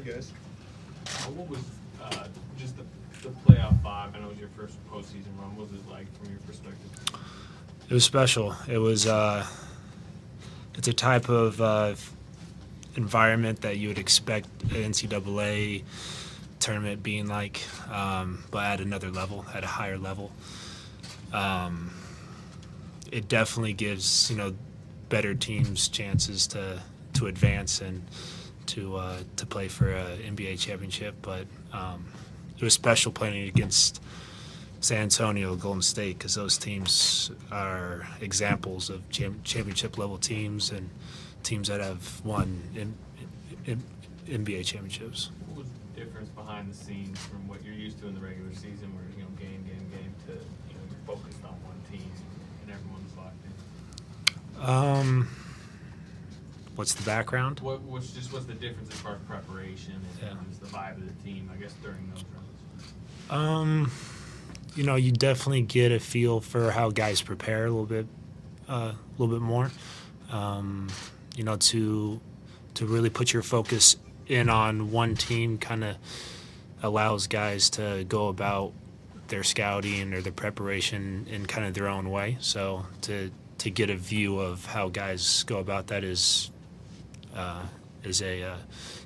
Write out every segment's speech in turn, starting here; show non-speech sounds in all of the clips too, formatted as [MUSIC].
ahead, guys. Uh, what was uh, just the, the playoff five? I know it was your first postseason run. What was it like from your perspective? It was special. It was. Uh, it's a type of uh, environment that you would expect an NCAA tournament being like, um, but at another level, at a higher level. Um, it definitely gives you know better teams chances to to advance and to uh, to play for an NBA championship. But um, it was special playing against San Antonio, Golden State, because those teams are examples of cham- championship level teams and teams that have won in, in, in NBA championships. What was the difference behind the scenes from what you're used to in the regular season, where you know game, game, game, to you know you're focused on one team and everyone's locked in? Um, what's the background? What what's just what's the difference as far as preparation and, Yeah. the vibe of the team? I guess during those runs. Um, you know, you definitely get a feel for how guys prepare a little bit, uh, a little bit more. Um, you know, to to really put your focus in on one team, kind of allows guys to go about their scouting or their preparation in kind of their own way. So to to get a view of how guys go about that is uh, is a uh,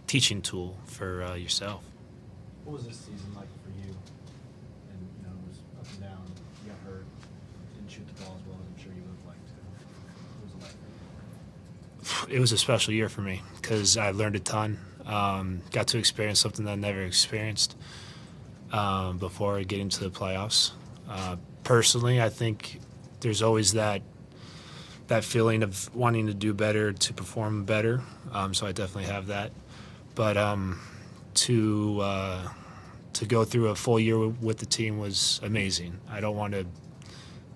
teaching tool for uh, yourself. What was this season like for you? And you know, it was up and down. You got hurt, didn't shoot the ball as well as I'm sure you would have liked to. What was it like for you? it was a special year for me because I learned a ton. Um, got to experience something that I never experienced um, before getting to the playoffs. Uh, personally, I think there's always that that feeling of wanting to do better, to perform better. Um, so I definitely have that. But um, to uh, to go through a full year with the team was amazing. I don't want to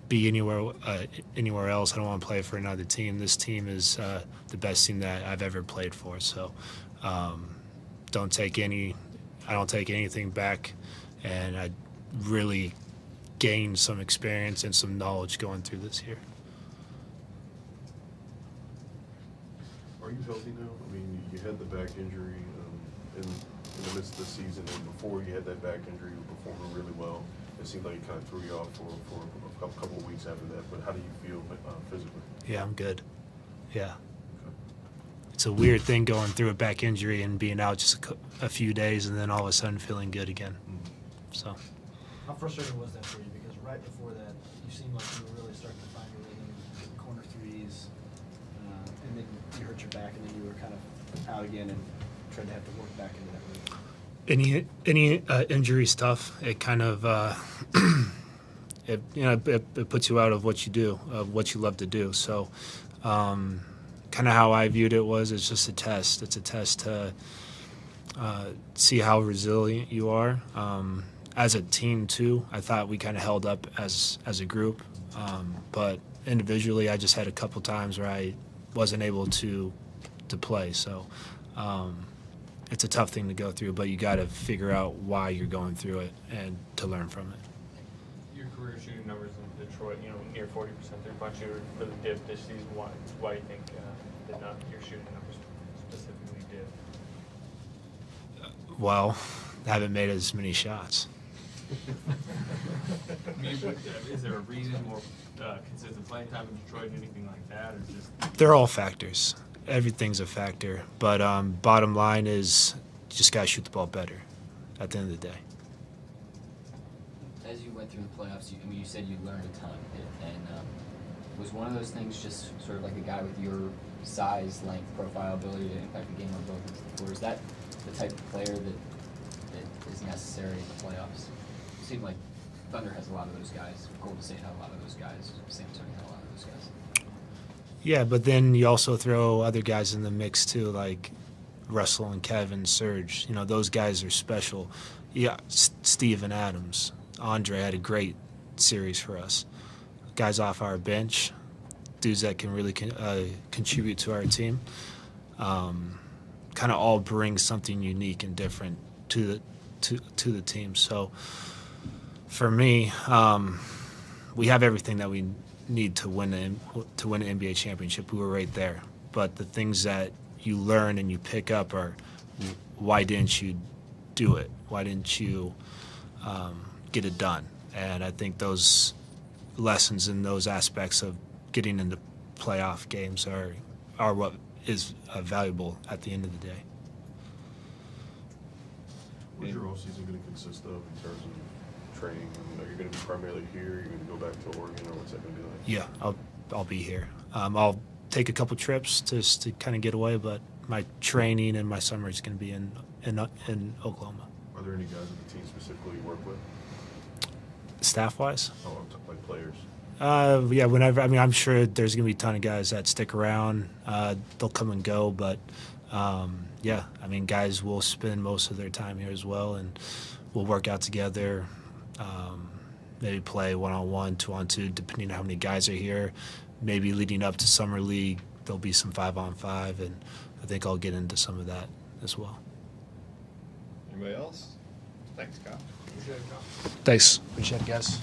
be anywhere uh, anywhere else. I don't want to play for another team. This team is uh, the best team that I've ever played for. So um, don't take any. I don't take anything back, and I really gained some experience and some knowledge going through this year. Are you healthy now? I mean, you had the back injury um, in, in the midst of the season, and before you had that back injury, you were performing really well. It seemed like it kind of threw you off for, for a couple, couple of weeks after that. But how do you feel uh, physically? Yeah, I'm good. Yeah. Okay. It's a weird thing going through a back injury and being out just a, a few days and then all of a sudden feeling good again. So. How frustrating was that for you? Because right before that, you seemed like you were really starting to find your rhythm, hitting corner threes, uh, and then you hurt your back, and then you were kind of out again and tried to have to work back into that rhythm. any any uh, injury stuff it kind of uh, [CLEARS THROAT] it you know it, it puts you out of what you do of what you love to do. So um, kind of how I viewed it was it's just a test. It's a test to uh, see how resilient you are. Um, as a team too I thought we kind of held up as as a group. Um, but individually I just had a couple times where I wasn't able to to play so um, it's a tough thing to go through, but you got to figure out why you're going through it and to learn from it. Your career shooting numbers in Detroit, you know, near 40% three point shooter, really dipped this season. Why? Why do you think uh, that not your shooting numbers specifically dipped? Well, I haven't made as many shots. I mean, what- is there a reason more uh, consistent playing time in Detroit, anything like that, or just They're all factors. Everything's a factor, but um, bottom line is just got to shoot the ball better. At the end of the day. As you went through the playoffs, you, I mean, you said you learned a ton, and um, was one of those things just sort of like a guy with your size, length, profile, ability to impact the game on both ends of the floor? Is that the type of player that, that is necessary in the playoffs? It seemed like Thunder has a lot of those guys. Golden State had a lot of those guys. Antonio had a lot of those guys. Yeah, but then you also throw other guys in the mix too, like Russell and Kevin, Serge. You know, those guys are special. Yeah, S- Adams, Andre had a great series for us. Guys off our bench, dudes that can really con- uh, contribute to our team. Um, kind of all bring something unique and different to the to to the team. So for me, um, we have everything that we need to win an, to win an NBA championship. We were right there, but the things that you learn and you pick up are why didn't you do it? Why didn't you um, get it done? And I think those lessons and those aspects of getting into playoff games are are what is uh, valuable at the end of the day. What's your offseason gonna consist of in terms of training? Are gonna be primarily here, you're gonna go back to Oregon, or what's that gonna be like? Yeah, I'll I'll be here. Um, I'll take a couple trips just to kind of get away, but my training and my summer is going to be in in in Oklahoma. Are there any guys on the team specifically you work with? Staff wise, Oh, like players. uh, yeah. Whenever I mean, I'm sure there's going to be a ton of guys that stick around. Uh, they'll come and go, but um, yeah, I mean, guys will spend most of their time here as well, and we'll work out together. Um, maybe play one on one, two on two, depending on how many guys are here. Maybe leading up to summer league, there'll be some five on five, and I think I'll get into some of that as well. Anybody else? Thanks, Kyle. Thanks. Appreciate it, guys.